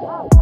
Whoa.